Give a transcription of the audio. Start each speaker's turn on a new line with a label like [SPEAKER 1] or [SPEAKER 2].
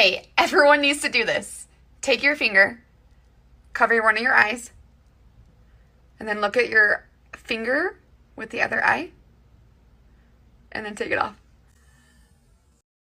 [SPEAKER 1] Hey, everyone needs to do this. Take your finger, cover one of your eyes, and then look at your finger with the other eye, and then take it off.